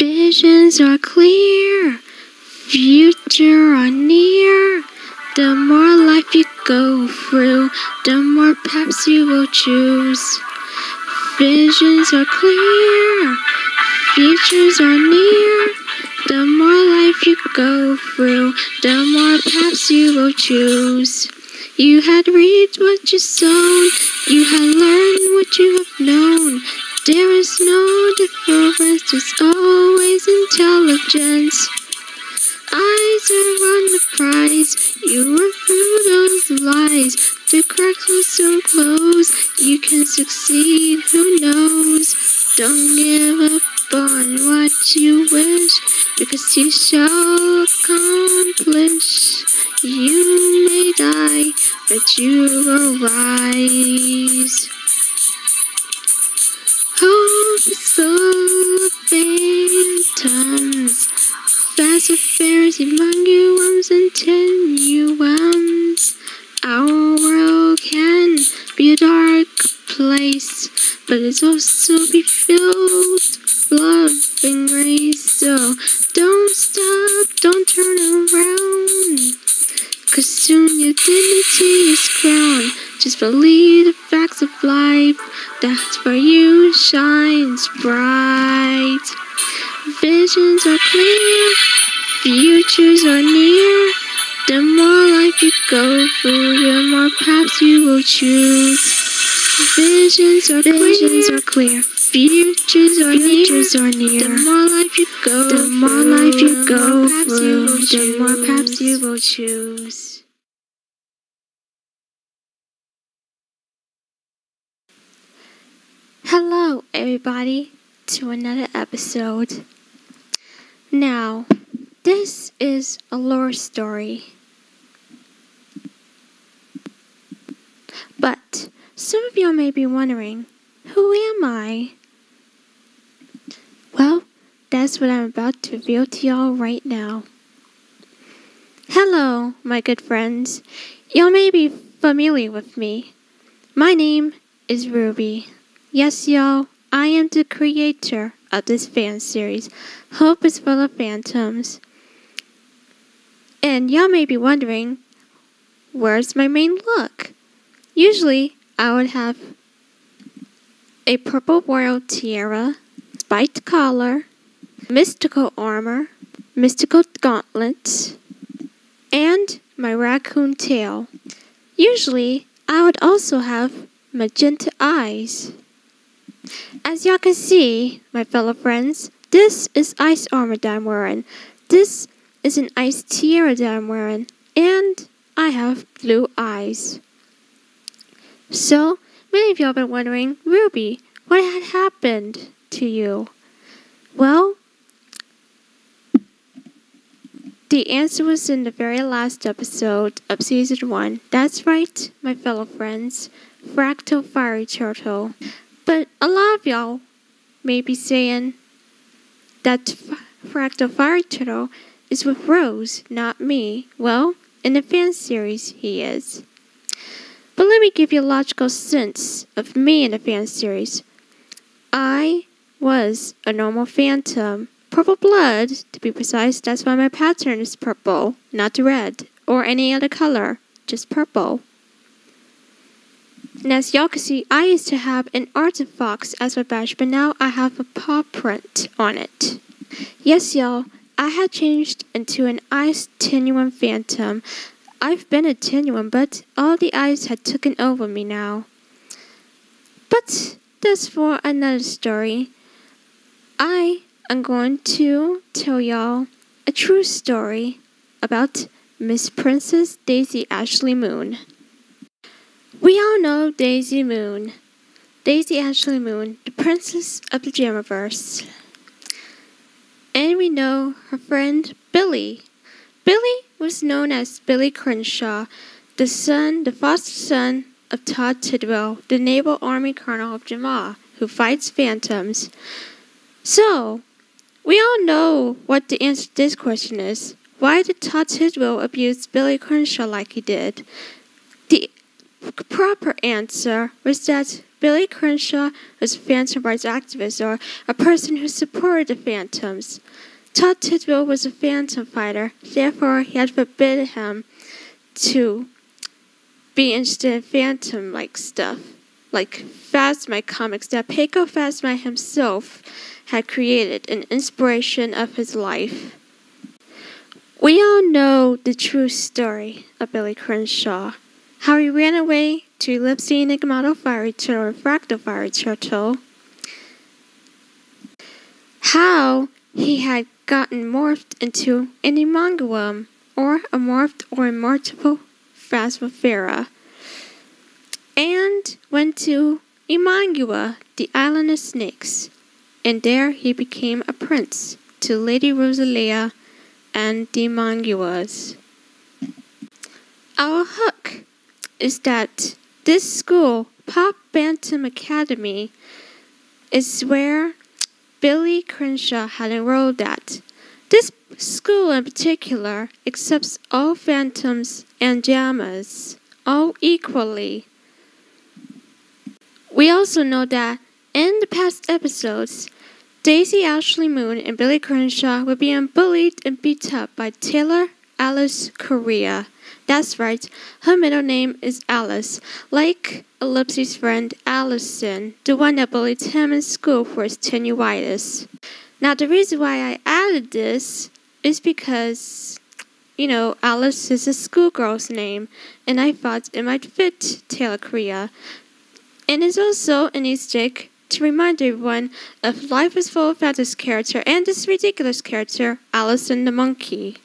Visions are clear, future are near. The more life you go through, the more paths you will choose. Visions are clear, futures are near. The more life you go through, the more paths you will choose. You had reaped what you sown, you had learned what you have known. There is no difference, there's always intelligence. Eyes are on the prize, you run through those lies. The cracks will soon close, you can succeed, who knows? Don't give up on what you wish, because you shall accomplish. You may die, but you will rise. Full of phantoms, fast affairs among you worms and tenuems. Our world can be a dark place, but it's also be filled with love and grace. So don't stop, don't turn around. Cause soon your dignity is crowned. Just believe choose. Visions are visions clear, are clear. Futures are futures near. are near. The more life you go, the more life you go through, the more paths you will choose. Hello, everybody, to another episode. Now, this is a lore story. But some of y'all may be wondering, who am I? Well, that's what I'm about to reveal to y'all right now. Hello, my good friends. Y'all may be familiar with me. My name is Ruby. Yes, y'all, I am the creator of this fan series, Hope is Full of Phantoms. And y'all may be wondering, where's my main look? Usually, I would have a purple royal tiara, spiked collar, mystical armor, mystical gauntlets, and my raccoon tail. Usually, I would also have magenta eyes. As y'all can see, my fellow friends, this is ice armor that I'm wearing. This is an ice tiara that I'm wearing. And I have blue eyes. So, many of y'all have been wondering, Ruby, what had happened to you? Well, the answer was in the very last episode of season one. That's right, my fellow friends. Fractal Fiery Turtle. But a lot of y'all may be saying that Fractal Fiery Turtle is with Rose, not me. Well, in the fan series, he is. Let me give you a logical sense of me in the fan series. I was a normal phantom. Purple blood, to be precise, that's why my pattern is purple, not red, or any other color, just purple. And as y'all can see, I used to have an artifact as my badge, but now I have a paw print on it. Yes, y'all, I had changed into an ice tenuem phantom. I've been a tenuem, but all the ice had taken over me now. But that's for another story. I am going to tell y'all a true story about Miss Princess Daisy Ashley Moon. We all know Daisy Moon. Daisy Ashley Moon, the princess of the Jammerverse. And we know her friend Billy. Billy was known as Billy Crenshaw, the son, the foster son of Todd Tidwell, the naval army colonel of Jamaa, who fights phantoms. So, we all know what the answer to this question is. Why did Todd Tidwell abuse Billy Crenshaw like he did? The proper answer was that Billy Crenshaw was a phantom rights activist or a person who supported the phantoms. Todd Tidwell was a phantom fighter, therefore he had forbidden him to be interested in phantom like stuff, like Phasma comics that Paco Phasma himself had created, an inspiration of his life. We all know the true story of Billy Crenshaw, how he ran away to Ellipse Enigmato Fiery Turtle, Fractal Fiery Turtle, how he had gotten morphed into an Emanguum, or a morphed or immortal Phasmaphera, and went to Imangua, the island of snakes, and there he became a prince to Lady Rosalia and the Emanguas. Our hook is that this school, Pop Bantam Academy, is where Billy Crenshaw had enrolled at. This school in particular accepts all phantoms and jammers, all equally. We also know that in the past episodes, Daisy Ashley Moon and Billy Crenshaw were being bullied and beat up by Taylor Alice Correa. That's right, her middle name is Alice, like Ellipse's friend Allison, the one that bullied him in school for his tendinitis. Now, the reason why I added this is because, you know, Alice is a schoolgirl's name, and I thought it might fit Taylor Correa. And it's also an Easter egg to remind everyone of Life is Full of Fantasy character and this ridiculous character, Allison the Monkey.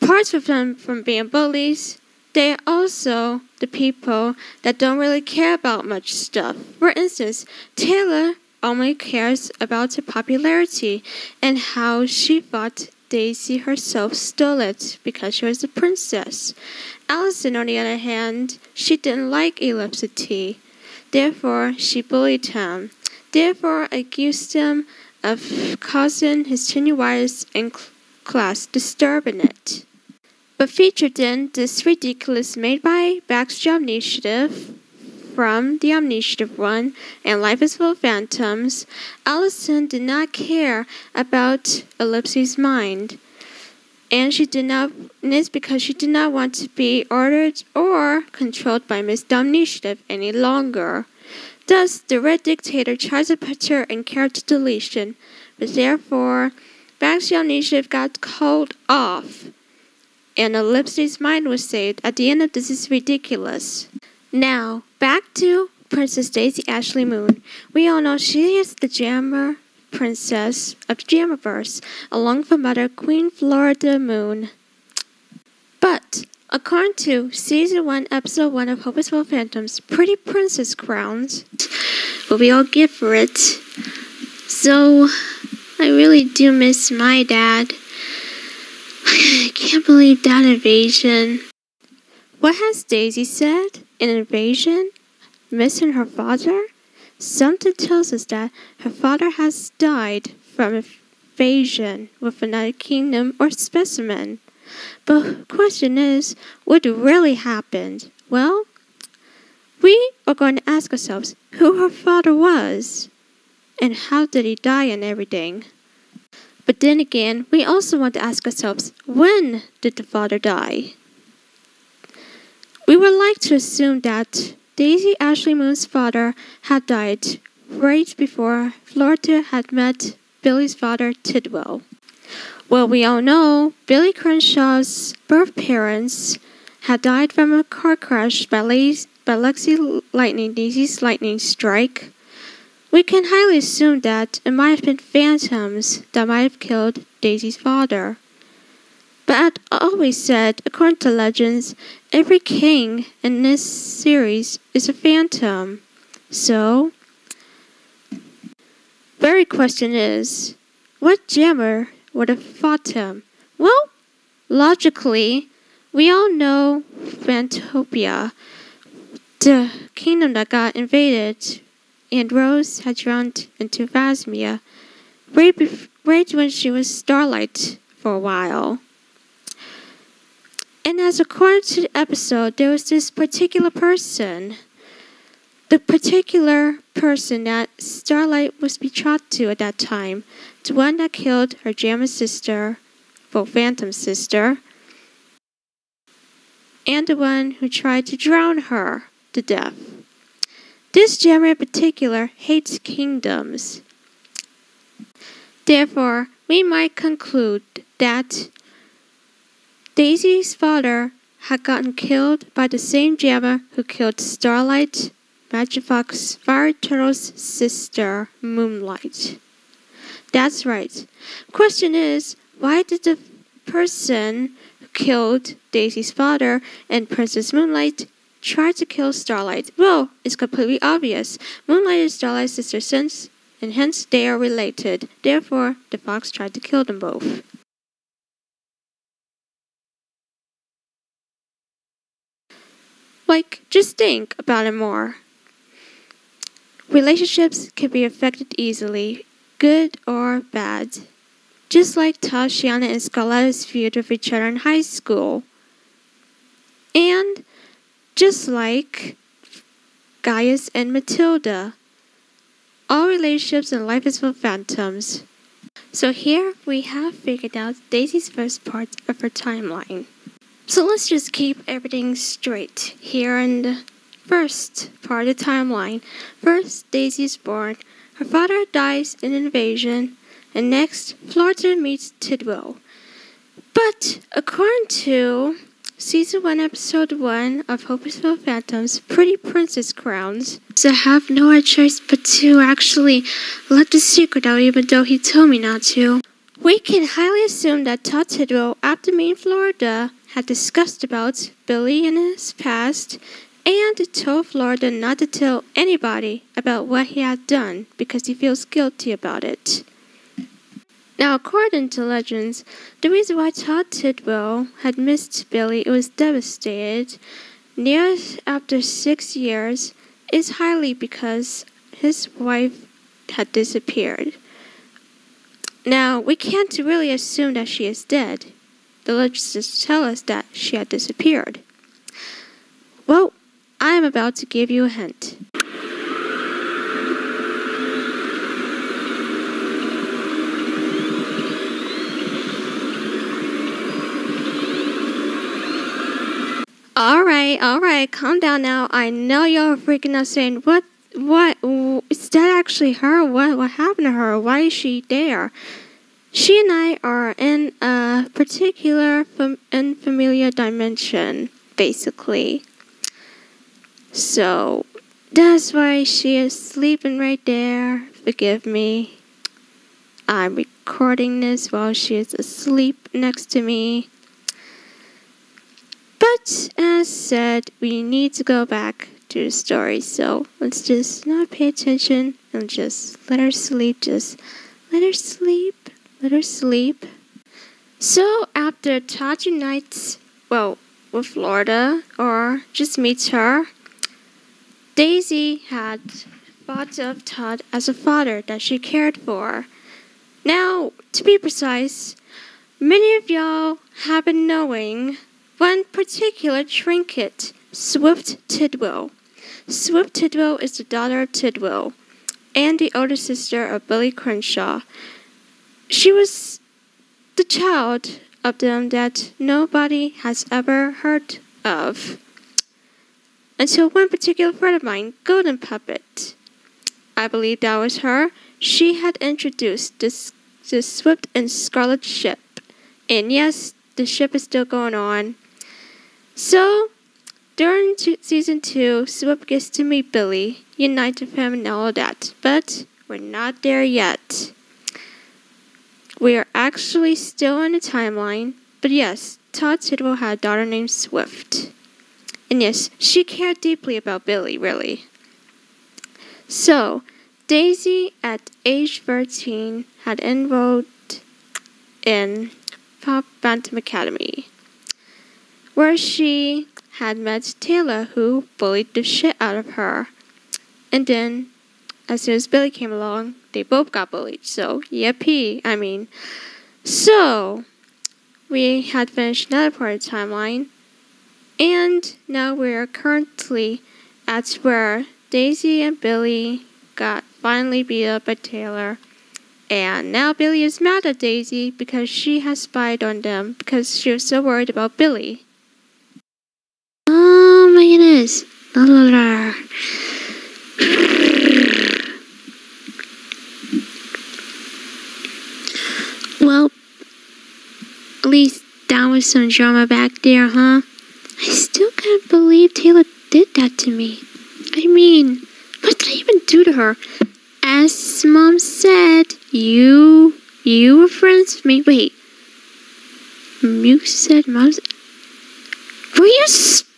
Parts of them from being bullies, they also the people that don't really care about much stuff. For instance, Taylor only cares about her popularity and how she thought Daisy herself stole it because she was a princess. Allison, on the other hand, she didn't like Ellipse T. Therefore, she bullied him. Therefore, accused him of causing his tendinitis in class, disturbing it but featured in this ridiculous made by Baxter Initiative from the Omniscient One and Life is Full of Phantoms, Allison did not care about Ellipse's mind. And she did not, and it's because she did not want to be ordered or controlled by Miss Initiative any longer. Thus, the Red Dictator tries to put her in character deletion, but therefore, Baxter Initiative got called off and Ellipse's mind was saved. At the end of this is ridiculous. Now, back to Princess Daisy Ashley Moon. We all know she is the Jammer princess of the Jammerverse, along with her mother, Queen Florida Moon. But, according to Season 1, Episode 1 of Hopeless Phantoms, Pretty Princess Crowns will be all gift for it. So, I really do miss my dad. I can't believe that invasion. What has Daisy said? An invasion? Missing her father? Something tells us that her father has died from invasion with another kingdom or specimen. But the question is, what really happened? Well, we are going to ask ourselves who her father was and how did he die and everything. But then again, we also want to ask ourselves when did the father die? We would like to assume that Daisy Ashley Moon's father had died right before Florida had met Billy's father, Tidwell. Well, we all know Billy Crenshaw's birth parents had died from a car crash by, by Lexi Lightning, Daisy's lightning strike. We can highly assume that it might have been phantoms that might have killed Daisy's father. But I always said, according to legends, every king in this series is a phantom. So, very question is, what jammer would have fought him? Well, logically, we all know Phantopia, the kingdom that got invaded and Rose had drowned into Phasmia right, right when she was Starlight for a while. And as according to the episode, there was this particular person the particular person that Starlight was betrothed to at that time, the one that killed her Jammer sister, well, Phantom sister, and the one who tried to drown her to death. This Jammer in particular hates kingdoms. Therefore, we might conclude that Daisy's father had gotten killed by the same Jammer who killed Starlight, Magifox Fire Turtle's sister, Moonlight. That's right. Question is, why did the person who killed Daisy's father and Princess Moonlight try to kill Starlight? Well, it's completely obvious. Moonlight is Starlight's sister since, and hence they are related. Therefore, the fox tried to kill them both. Like, just think about it more. Relationships can be affected easily, good or bad. Just like Tashiana and Scarletta's feud with each other in high school. And just like Gaius and Matilda. All relationships in life is for phantoms. So here we have figured out Daisy's first part of her timeline. So let's just keep everything straight here in the first part of the timeline. First, Daisy is born. Her father dies in an invasion. And next, Florida meets Tidwell. But according to Season 1, Episode 1 of Hopelessville Phantoms, Pretty Princess Crowns, I have no other choice but to actually let the secret out even though he told me not to. We can highly assume that Todd Tidwell, after meeting Florida, had discussed about Billy and his past and told Florida not to tell anybody about what he had done because he feels guilty about it. Now, according to legends, the reason why Todd Tidwell had missed Billy was devastated near after six years is highly because his wife had disappeared. Now, we can't really assume that she is dead. The legends tell us that she had disappeared. Well, I am about to give you a hint. All right, all right, calm down now. I know you're freaking out saying, "What? What? Is that actually her? What? What happened to her? Why is she there?" She and I are in a particular fam- unfamiliar dimension, basically. So that's why she is sleeping right there. Forgive me. I'm recording this while she is asleep next to me. But as said, we need to go back to the story, so let's just not pay attention and just let her sleep. Just let her sleep, let her sleep. So after Todd unites, well, with Florida, or just meets her, Daisy had thought of Todd as a father that she cared for. Now, to be precise, many of y'all have been knowing one particular trinket, Swift Tidwell. Swift Tidwell is the daughter of Tidwell and the older sister of Billy Crenshaw. She was the child of them that nobody has ever heard of. Until one particular friend of mine, Golden Puppet, I believe that was her, she had introduced this, this Swift and Scarlet ship. And yes, the ship is still going on. So, during season two, Swoop gets to meet Billy, unite with him, and all that. But we're not there yet. We are actually still in the timeline. But yes, Todd Tidwell had a daughter named Swift. And yes, she cared deeply about Billy, really. So, Daisy, at age 13, had enrolled in Pop Bantam Academy where she had met Taylor, who bullied the shit out of her. And then, as soon as Billy came along, they both got bullied. So, yippee, I mean. So, we had finished another part of the timeline, and now we are currently at where Daisy and Billy got finally beat up by Taylor. And now Billy is mad at Daisy because she has spied on them because she was so worried about Billy. Oh my goodness. Well, at least that was some drama back there, huh? I still can't believe Taylor did that to me. I mean, what did I even do to her? As mom said, you you were friends with me. Wait. You said mom's Were you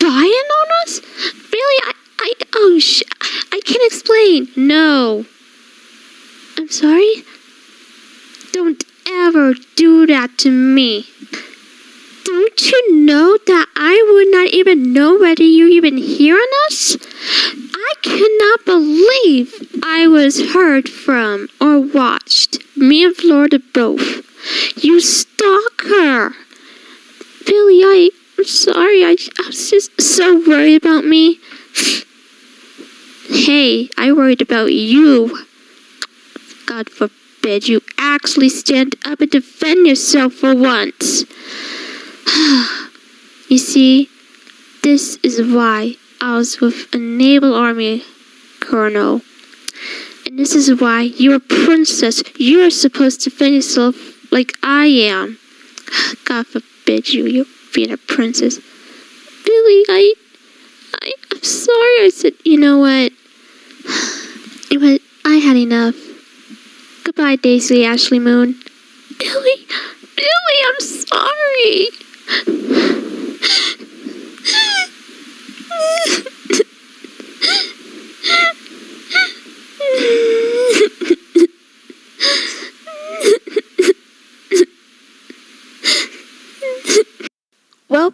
spying on us? Really? I I oh sh I can't explain. No. I'm sorry? Don't ever do that to me. Don't you know that I would not even know whether you're even hearing us? I cannot believe I was heard from or watched. Me and Florida both. You stalker! Billy, I, I'm sorry. I, I was just so worried about me. hey, I worried about you. God forbid you actually stand up and defend yourself for once. you see, this is why I was with a naval army colonel. And this is why you're a princess. You're supposed to defend yourself like I am. God forbid you, you being a princess. Billy, I, I, I'm sorry. I said, you know what? It was, I had enough. Goodbye, Daisy Ashley Moon. Billy, Billy, I'm sorry.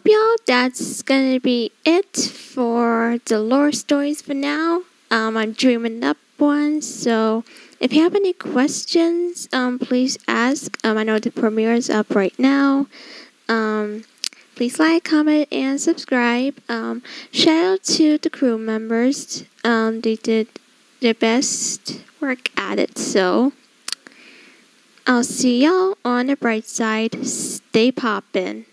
Y'all, that's gonna be it for the lore stories for now. Um, I'm dreaming up one, so if you have any questions, um, please ask. Um, I know the premiere is up right now. Um, please like, comment, and subscribe. Um, shout out to the crew members. Um, they did their best work at it, so I'll see y'all on the bright side. Stay poppin'.